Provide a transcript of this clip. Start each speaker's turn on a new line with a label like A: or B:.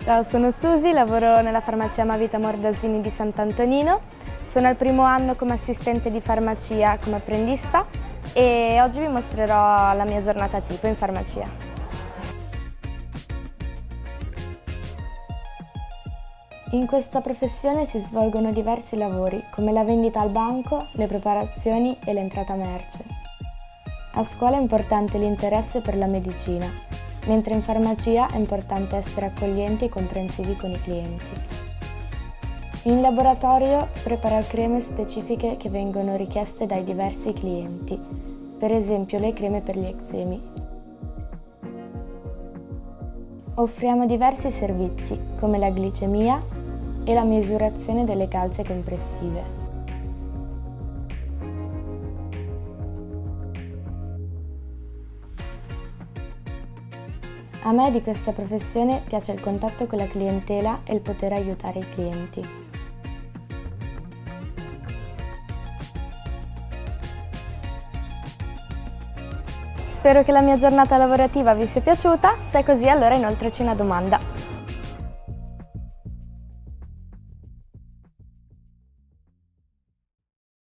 A: Ciao, sono Susi, lavoro nella farmacia Mavita Mordasini di Sant'Antonino. Sono al primo anno come assistente di farmacia come apprendista e oggi vi mostrerò la mia giornata tipo in farmacia. In questa professione si svolgono diversi lavori come la vendita al banco, le preparazioni e l'entrata merce. A scuola è importante l'interesse per la medicina mentre in farmacia è importante essere accoglienti e comprensivi con i clienti. In laboratorio prepara creme specifiche che vengono richieste dai diversi clienti, per esempio le creme per gli eczemi. Offriamo diversi servizi come la glicemia e la misurazione delle calze compressive. A me di questa professione piace il contatto con la clientela e il poter aiutare i clienti. Spero che la mia giornata lavorativa vi sia piaciuta, se è così allora inoltreci una domanda.